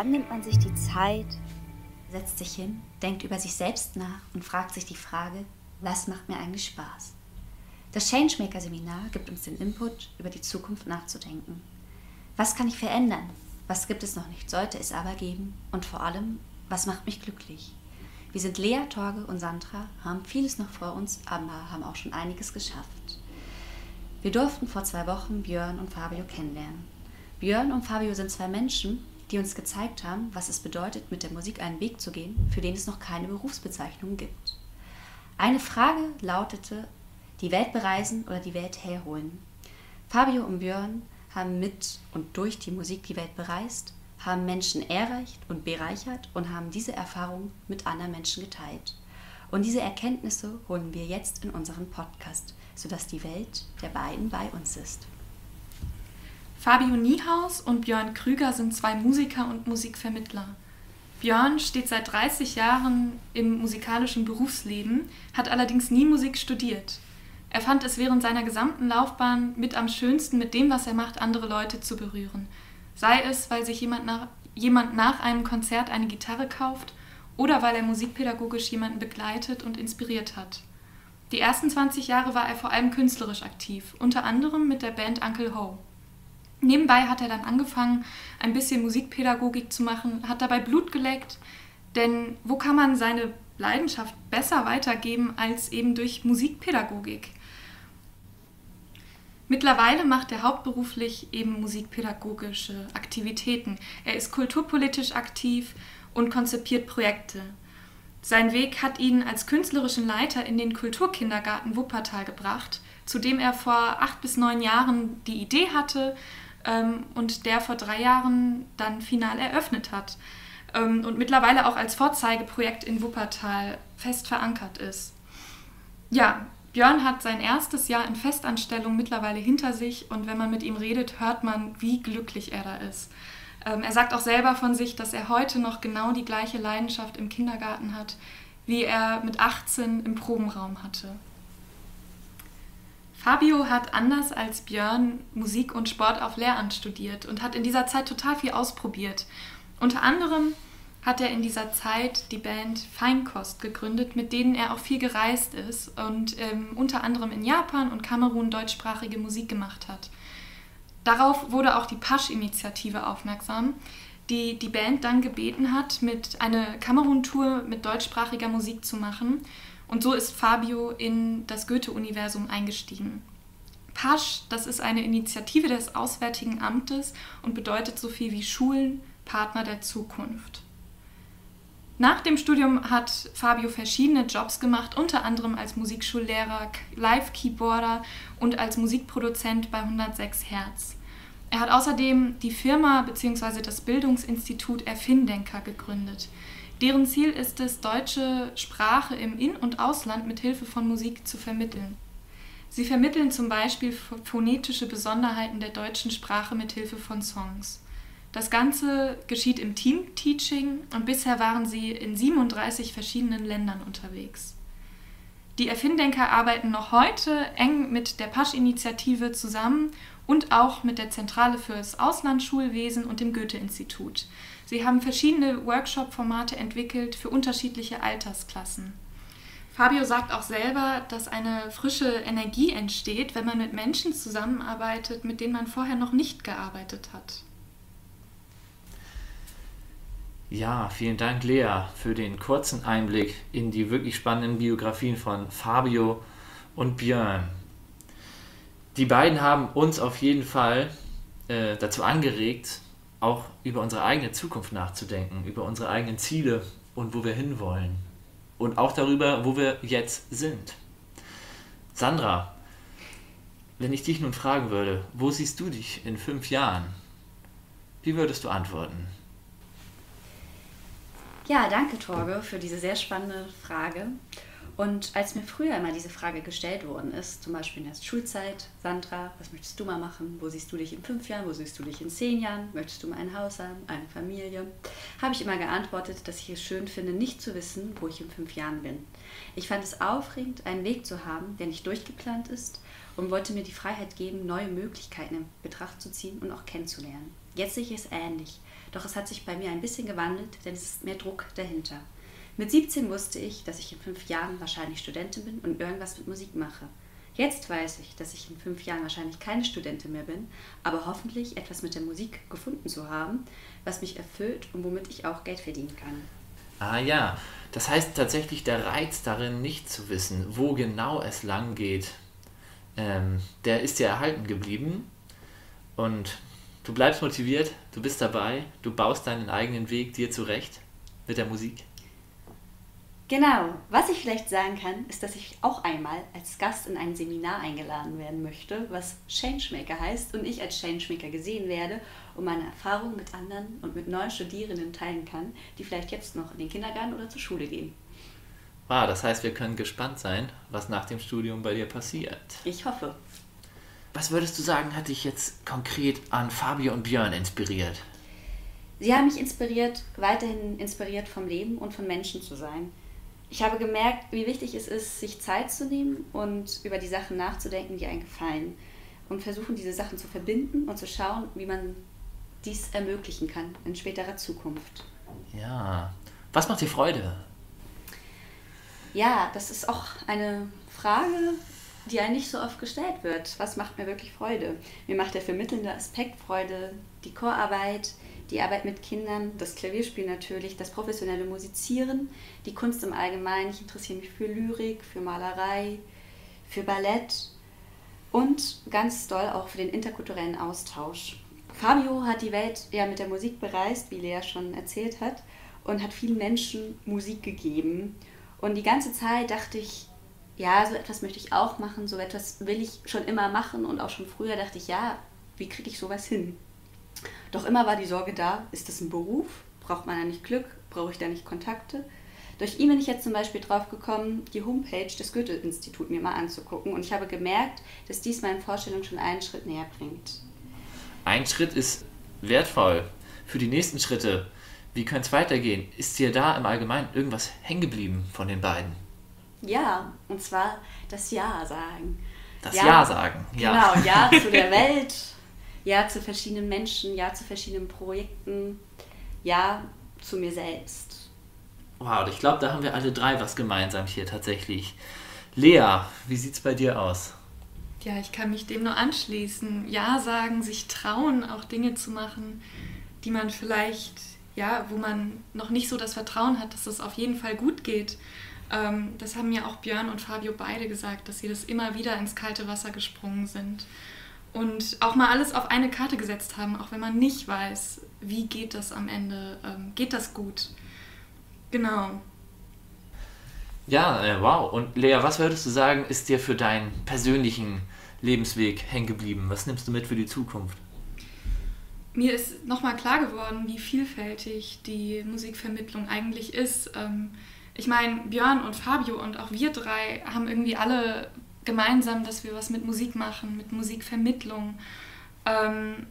Wann nimmt man sich die Zeit, setzt sich hin, denkt über sich selbst nach und fragt sich die Frage, was macht mir eigentlich Spaß? Das Changemaker-Seminar gibt uns den Input, über die Zukunft nachzudenken. Was kann ich verändern? Was gibt es noch nicht, sollte es aber geben? Und vor allem, was macht mich glücklich? Wir sind Lea, Torge und Sandra, haben vieles noch vor uns, aber haben auch schon einiges geschafft. Wir durften vor zwei Wochen Björn und Fabio kennenlernen. Björn und Fabio sind zwei Menschen, die uns gezeigt haben, was es bedeutet, mit der Musik einen Weg zu gehen, für den es noch keine Berufsbezeichnung gibt. Eine Frage lautete, die Welt bereisen oder die Welt herholen. Fabio und Björn haben mit und durch die Musik die Welt bereist, haben Menschen erreicht und bereichert und haben diese Erfahrung mit anderen Menschen geteilt. Und diese Erkenntnisse holen wir jetzt in unseren Podcast, sodass die Welt der beiden bei uns ist. Fabio Niehaus und Björn Krüger sind zwei Musiker und Musikvermittler. Björn steht seit 30 Jahren im musikalischen Berufsleben, hat allerdings nie Musik studiert. Er fand es während seiner gesamten Laufbahn mit am schönsten, mit dem, was er macht, andere Leute zu berühren. Sei es, weil sich jemand nach, jemand nach einem Konzert eine Gitarre kauft oder weil er musikpädagogisch jemanden begleitet und inspiriert hat. Die ersten 20 Jahre war er vor allem künstlerisch aktiv, unter anderem mit der Band Uncle Ho. Nebenbei hat er dann angefangen, ein bisschen Musikpädagogik zu machen, hat dabei Blut geleckt, denn wo kann man seine Leidenschaft besser weitergeben als eben durch Musikpädagogik? Mittlerweile macht er hauptberuflich eben musikpädagogische Aktivitäten. Er ist kulturpolitisch aktiv und konzipiert Projekte. Sein Weg hat ihn als künstlerischen Leiter in den Kulturkindergarten Wuppertal gebracht, zu dem er vor acht bis neun Jahren die Idee hatte ähm, und der vor drei Jahren dann final eröffnet hat ähm, und mittlerweile auch als Vorzeigeprojekt in Wuppertal fest verankert ist. Ja, Björn hat sein erstes Jahr in Festanstellung mittlerweile hinter sich und wenn man mit ihm redet, hört man, wie glücklich er da ist. Ähm, er sagt auch selber von sich, dass er heute noch genau die gleiche Leidenschaft im Kindergarten hat, wie er mit 18 im Probenraum hatte. Fabio hat anders als Björn Musik und Sport auf Lehramt studiert und hat in dieser Zeit total viel ausprobiert. Unter anderem hat er in dieser Zeit die Band Feinkost gegründet, mit denen er auch viel gereist ist und ähm, unter anderem in Japan und Kamerun deutschsprachige Musik gemacht hat. Darauf wurde auch die Pasch-Initiative aufmerksam, die die Band dann gebeten hat, mit eine Kamerun-Tour mit deutschsprachiger Musik zu machen und so ist Fabio in das Goethe-Universum eingestiegen. Pasch, das ist eine Initiative des Auswärtigen Amtes und bedeutet so viel wie Schulen, Partner der Zukunft. Nach dem Studium hat Fabio verschiedene Jobs gemacht, unter anderem als Musikschullehrer, Live-Keyboarder und als Musikproduzent bei 106 Hertz. Er hat außerdem die Firma bzw. das Bildungsinstitut Erfindenker gegründet. Deren Ziel ist es, deutsche Sprache im In- und Ausland mit Hilfe von Musik zu vermitteln. Sie vermitteln zum Beispiel phonetische Besonderheiten der deutschen Sprache mit Hilfe von Songs. Das Ganze geschieht im Team-Teaching und bisher waren sie in 37 verschiedenen Ländern unterwegs. Die Erfindenker arbeiten noch heute eng mit der Pasch-Initiative zusammen und auch mit der Zentrale fürs Auslandsschulwesen und dem Goethe-Institut. Sie haben verschiedene Workshop-Formate entwickelt für unterschiedliche Altersklassen. Fabio sagt auch selber, dass eine frische Energie entsteht, wenn man mit Menschen zusammenarbeitet, mit denen man vorher noch nicht gearbeitet hat. Ja, vielen Dank, Lea, für den kurzen Einblick in die wirklich spannenden Biografien von Fabio und Björn. Die beiden haben uns auf jeden Fall äh, dazu angeregt, auch über unsere eigene Zukunft nachzudenken, über unsere eigenen Ziele und wo wir hinwollen. Und auch darüber, wo wir jetzt sind. Sandra, wenn ich dich nun fragen würde, wo siehst du dich in fünf Jahren? Wie würdest du antworten? Ja, danke Torge für diese sehr spannende Frage. Und als mir früher immer diese Frage gestellt worden ist, zum Beispiel in der Schulzeit, Sandra, was möchtest du mal machen? Wo siehst du dich in fünf Jahren? Wo siehst du dich in zehn Jahren? Möchtest du mal ein Haus haben, eine Familie? Habe ich immer geantwortet, dass ich es schön finde, nicht zu wissen, wo ich in fünf Jahren bin. Ich fand es aufregend, einen Weg zu haben, der nicht durchgeplant ist und wollte mir die Freiheit geben, neue Möglichkeiten in Betracht zu ziehen und auch kennenzulernen. Jetzt sehe ich es ähnlich, doch es hat sich bei mir ein bisschen gewandelt, denn es ist mehr Druck dahinter. Mit 17 wusste ich, dass ich in fünf Jahren wahrscheinlich Studentin bin und irgendwas mit Musik mache. Jetzt weiß ich, dass ich in fünf Jahren wahrscheinlich keine Studentin mehr bin, aber hoffentlich etwas mit der Musik gefunden zu haben, was mich erfüllt und womit ich auch Geld verdienen kann. Ah ja, das heißt tatsächlich der Reiz darin, nicht zu wissen, wo genau es lang geht, ähm, der ist dir erhalten geblieben und du bleibst motiviert, du bist dabei, du baust deinen eigenen Weg dir zurecht mit der Musik. Genau. Was ich vielleicht sagen kann, ist, dass ich auch einmal als Gast in ein Seminar eingeladen werden möchte, was Changemaker heißt und ich als Changemaker gesehen werde und meine Erfahrungen mit anderen und mit neuen Studierenden teilen kann, die vielleicht jetzt noch in den Kindergarten oder zur Schule gehen. Wow, das heißt, wir können gespannt sein, was nach dem Studium bei dir passiert. Ich hoffe. Was würdest du sagen, hat dich jetzt konkret an Fabio und Björn inspiriert? Sie haben mich inspiriert, weiterhin inspiriert vom Leben und von Menschen zu sein ich habe gemerkt, wie wichtig es ist, sich Zeit zu nehmen und über die Sachen nachzudenken, die einem gefallen. Und versuchen, diese Sachen zu verbinden und zu schauen, wie man dies ermöglichen kann in späterer Zukunft. Ja. Was macht dir Freude? Ja, das ist auch eine Frage, die einem nicht so oft gestellt wird. Was macht mir wirklich Freude? Mir macht der vermittelnde Aspekt Freude, die Chorarbeit, die Arbeit mit Kindern, das Klavierspiel natürlich, das professionelle Musizieren, die Kunst im Allgemeinen. Ich interessiere mich für Lyrik, für Malerei, für Ballett und ganz doll auch für den interkulturellen Austausch. Fabio hat die Welt ja mit der Musik bereist, wie Lea schon erzählt hat, und hat vielen Menschen Musik gegeben. Und die ganze Zeit dachte ich, ja, so etwas möchte ich auch machen, so etwas will ich schon immer machen und auch schon früher dachte ich, ja, wie kriege ich sowas hin? Doch immer war die Sorge da, ist das ein Beruf? Braucht man da nicht Glück? Brauche ich da nicht Kontakte? Durch ihn bin ich jetzt zum Beispiel drauf gekommen, die Homepage des Goethe-Instituts mir mal anzugucken und ich habe gemerkt, dass dies meinen Vorstellungen schon einen Schritt näher bringt. Ein Schritt ist wertvoll. Für die nächsten Schritte, wie könnte es weitergehen? Ist dir da im Allgemeinen irgendwas hängen geblieben von den beiden? Ja, und zwar das Ja sagen. Das Ja, ja sagen, ja. Genau, Ja zu der Welt, Ja zu verschiedenen Menschen, Ja zu verschiedenen Projekten, Ja zu mir selbst. Wow, ich glaube, da haben wir alle drei was gemeinsam hier tatsächlich. Lea, wie sieht es bei dir aus? Ja, ich kann mich dem nur anschließen. Ja sagen, sich trauen, auch Dinge zu machen, die man vielleicht, ja, wo man noch nicht so das Vertrauen hat, dass es auf jeden Fall gut geht. Ähm, das haben ja auch Björn und Fabio beide gesagt, dass sie das immer wieder ins kalte Wasser gesprungen sind und auch mal alles auf eine Karte gesetzt haben, auch wenn man nicht weiß, wie geht das am Ende, ähm, geht das gut. Genau. Ja, äh, wow. Und Lea, was würdest du sagen, ist dir für deinen persönlichen Lebensweg hängen geblieben? Was nimmst du mit für die Zukunft? Mir ist nochmal klar geworden, wie vielfältig die Musikvermittlung eigentlich ist. Ähm, ich meine, Björn und Fabio und auch wir drei haben irgendwie alle gemeinsam, dass wir was mit Musik machen, mit Musikvermittlung. Ähm,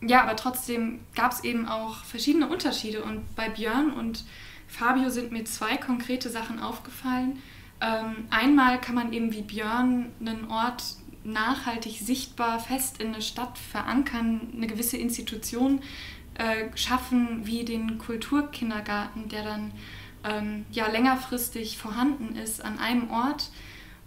ja, aber trotzdem gab es eben auch verschiedene Unterschiede und bei Björn und Fabio sind mir zwei konkrete Sachen aufgefallen. Ähm, einmal kann man eben wie Björn einen Ort nachhaltig sichtbar fest in eine Stadt verankern, eine gewisse Institution äh, schaffen wie den Kulturkindergarten, der dann ähm, ja längerfristig vorhanden ist an einem Ort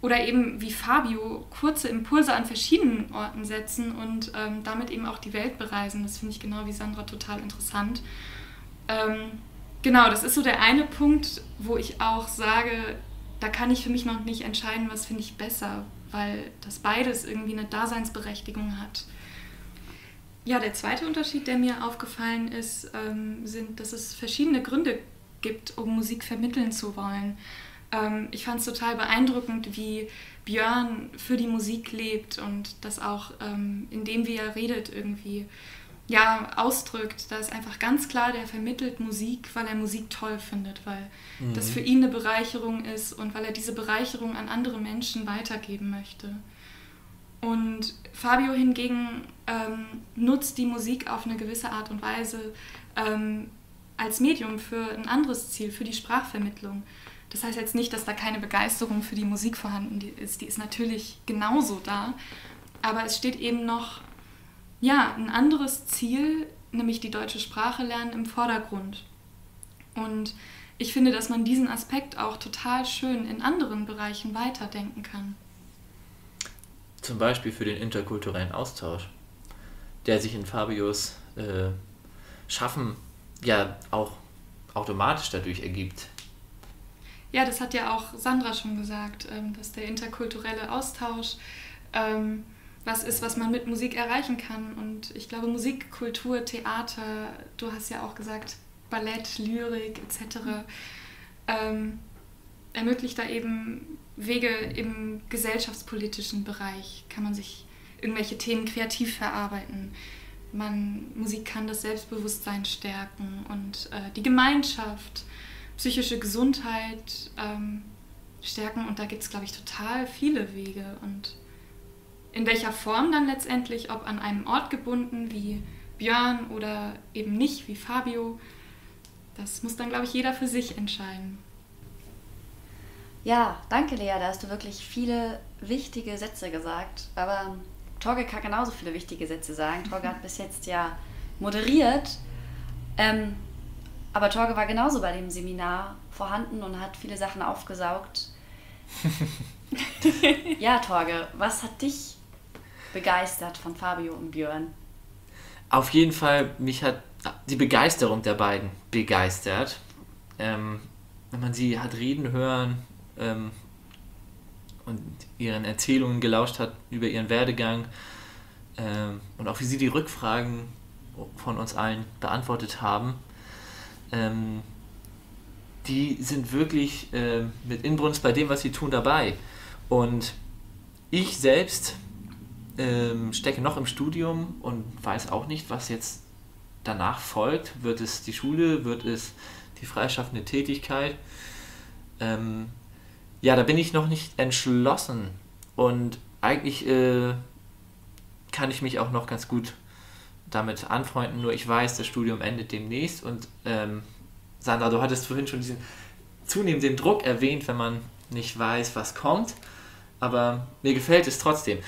oder eben wie Fabio kurze Impulse an verschiedenen Orten setzen und ähm, damit eben auch die Welt bereisen. Das finde ich genau wie Sandra total interessant. Ähm, genau, das ist so der eine Punkt, wo ich auch sage, da kann ich für mich noch nicht entscheiden, was finde ich besser, weil das beides irgendwie eine Daseinsberechtigung hat. Ja, der zweite Unterschied, der mir aufgefallen ist, ähm, sind, dass es verschiedene Gründe gibt, um Musik vermitteln zu wollen. Ähm, ich fand es total beeindruckend, wie Björn für die Musik lebt und das auch, ähm, indem wie er redet, irgendwie ja, ausdrückt. Da ist einfach ganz klar, der vermittelt Musik, weil er Musik toll findet, weil mhm. das für ihn eine Bereicherung ist und weil er diese Bereicherung an andere Menschen weitergeben möchte. Und Fabio hingegen ähm, nutzt die Musik auf eine gewisse Art und Weise ähm, als Medium für ein anderes Ziel, für die Sprachvermittlung. Das heißt jetzt nicht, dass da keine Begeisterung für die Musik vorhanden ist. Die ist natürlich genauso da. Aber es steht eben noch ja, ein anderes Ziel, nämlich die deutsche Sprache lernen, im Vordergrund. Und ich finde, dass man diesen Aspekt auch total schön in anderen Bereichen weiterdenken kann. Zum Beispiel für den interkulturellen Austausch, der sich in Fabios äh, Schaffen ja auch automatisch dadurch ergibt. Ja, das hat ja auch Sandra schon gesagt, ähm, dass der interkulturelle Austausch ähm, was ist, was man mit Musik erreichen kann. Und ich glaube, Musik, Kultur, Theater, du hast ja auch gesagt, Ballett, Lyrik etc. Ähm, ermöglicht da eben Wege im gesellschaftspolitischen Bereich. Kann man sich irgendwelche Themen kreativ verarbeiten. Man, Musik kann das Selbstbewusstsein stärken und äh, die Gemeinschaft, psychische Gesundheit ähm, stärken. Und da gibt es, glaube ich, total viele Wege. Und in welcher Form dann letztendlich, ob an einem Ort gebunden wie Björn oder eben nicht wie Fabio, das muss dann, glaube ich, jeder für sich entscheiden. Ja, danke Lea, da hast du wirklich viele wichtige Sätze gesagt. Aber Torge kann genauso viele wichtige Sätze sagen. Torge hat bis jetzt ja moderiert. Ähm, aber Torge war genauso bei dem Seminar vorhanden und hat viele Sachen aufgesaugt. ja, Torge, was hat dich begeistert von Fabio und Björn? Auf jeden Fall, mich hat die Begeisterung der beiden begeistert. Ähm, wenn man sie hat reden hören ähm, und ihren Erzählungen gelauscht hat über ihren Werdegang ähm, und auch wie sie die Rückfragen von uns allen beantwortet haben, ähm, die sind wirklich äh, mit Inbrunst bei dem, was sie tun, dabei. Und ich selbst ähm, stecke noch im Studium und weiß auch nicht, was jetzt danach folgt. Wird es die Schule, wird es die freischaffende Tätigkeit? Ähm, ja, da bin ich noch nicht entschlossen und eigentlich äh, kann ich mich auch noch ganz gut damit anfreunden, nur ich weiß, das Studium endet demnächst und ähm, Sandra, du hattest vorhin schon diesen zunehmenden Druck erwähnt, wenn man nicht weiß, was kommt, aber mir gefällt es trotzdem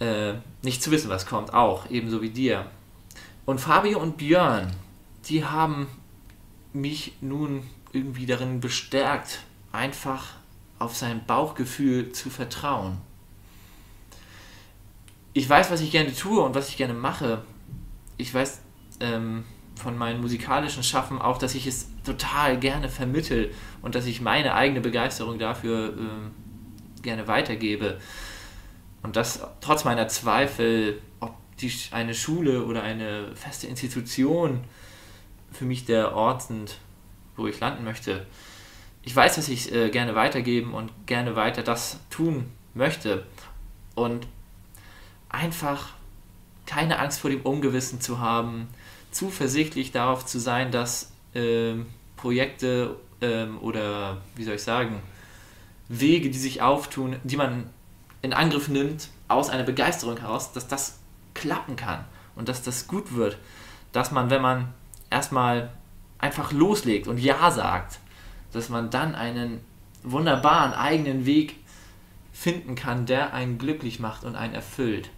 äh, nicht zu wissen, was kommt, auch, ebenso wie dir. Und Fabio und Björn, die haben mich nun irgendwie darin bestärkt, einfach auf sein Bauchgefühl zu vertrauen. Ich weiß, was ich gerne tue und was ich gerne mache. Ich weiß ähm, von meinem musikalischen Schaffen auch, dass ich es total gerne vermittel und dass ich meine eigene Begeisterung dafür äh, gerne weitergebe. Und das trotz meiner Zweifel, ob die, eine Schule oder eine feste Institution für mich der Ort sind, wo ich landen möchte. Ich weiß, dass ich äh, gerne weitergeben und gerne weiter das tun möchte. Und einfach keine Angst vor dem Ungewissen zu haben, zuversichtlich darauf zu sein, dass äh, Projekte äh, oder, wie soll ich sagen, Wege, die sich auftun, die man in Angriff nimmt, aus einer Begeisterung heraus, dass das klappen kann und dass das gut wird. Dass man, wenn man erstmal einfach loslegt und Ja sagt, dass man dann einen wunderbaren eigenen Weg finden kann, der einen glücklich macht und einen erfüllt.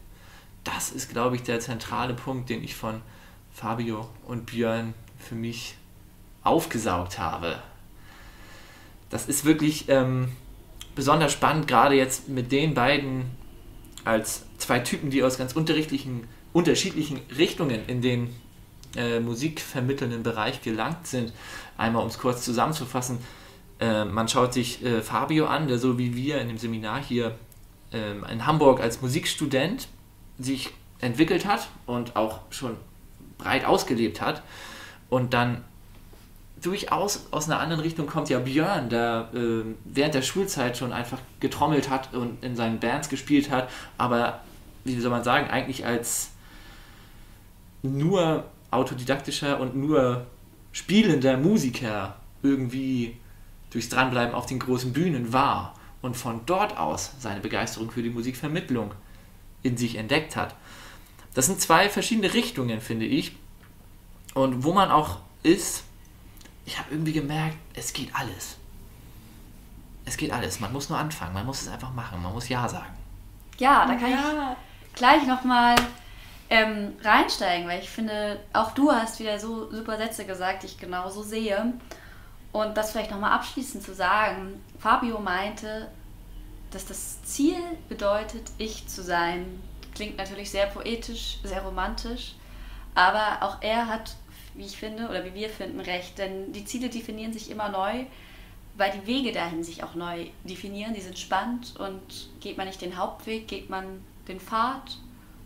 Das ist, glaube ich, der zentrale Punkt, den ich von Fabio und Björn für mich aufgesaugt habe. Das ist wirklich ähm, besonders spannend, gerade jetzt mit den beiden als zwei Typen, die aus ganz unterschiedlichen, unterschiedlichen Richtungen in den äh, musikvermittelnden Bereich gelangt sind. Einmal, um es kurz zusammenzufassen, äh, man schaut sich äh, Fabio an, der so wie wir in dem Seminar hier ähm, in Hamburg als Musikstudent sich entwickelt hat und auch schon breit ausgelebt hat und dann durchaus aus einer anderen Richtung kommt. Ja Björn, der äh, während der Schulzeit schon einfach getrommelt hat und in seinen Bands gespielt hat, aber wie soll man sagen, eigentlich als nur autodidaktischer und nur spielender Musiker irgendwie durchs Dranbleiben auf den großen Bühnen war und von dort aus seine Begeisterung für die Musikvermittlung in sich entdeckt hat. Das sind zwei verschiedene Richtungen, finde ich. Und wo man auch ist, ich habe irgendwie gemerkt, es geht alles. Es geht alles. Man muss nur anfangen. Man muss es einfach machen. Man muss Ja sagen. Ja, da kann ja. ich gleich nochmal ähm, reinsteigen, weil ich finde, auch du hast wieder so super Sätze gesagt, die ich genauso sehe. Und das vielleicht nochmal abschließend zu sagen, Fabio meinte, dass das Ziel bedeutet, ich zu sein. Klingt natürlich sehr poetisch, sehr romantisch, aber auch er hat, wie ich finde, oder wie wir finden, recht, denn die Ziele definieren sich immer neu, weil die Wege dahin sich auch neu definieren, die sind spannend und geht man nicht den Hauptweg, geht man den Pfad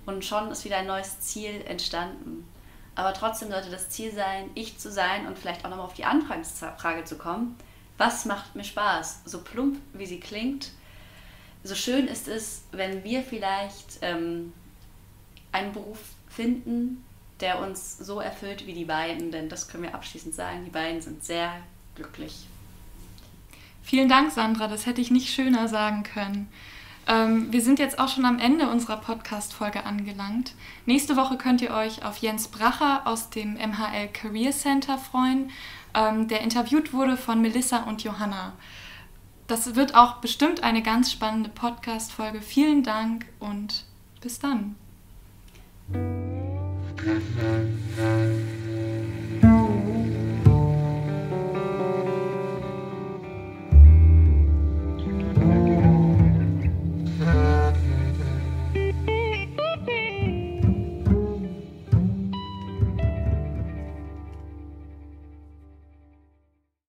und schon ist wieder ein neues Ziel entstanden. Aber trotzdem sollte das Ziel sein, ich zu sein und vielleicht auch nochmal auf die Anfangsfrage zu kommen. Was macht mir Spaß? So plump wie sie klingt, so schön ist es, wenn wir vielleicht ähm, einen Beruf finden, der uns so erfüllt wie die beiden, denn das können wir abschließend sagen, die beiden sind sehr glücklich. Vielen Dank, Sandra, das hätte ich nicht schöner sagen können. Ähm, wir sind jetzt auch schon am Ende unserer Podcast-Folge angelangt. Nächste Woche könnt ihr euch auf Jens Bracher aus dem MHL Career Center freuen, ähm, der interviewt wurde von Melissa und Johanna. Das wird auch bestimmt eine ganz spannende Podcast-Folge. Vielen Dank und bis dann.